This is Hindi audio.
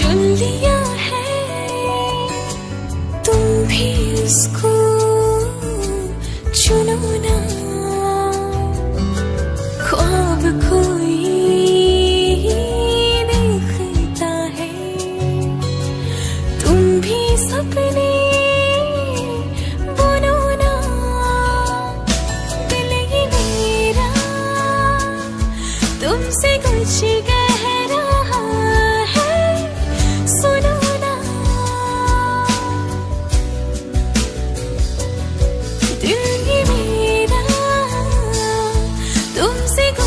लिया है, तुम भी उसको चुनो ना। ख्वाब कोई देखता है, तुम भी सपने बुनो मेरा, तुमसे कुछ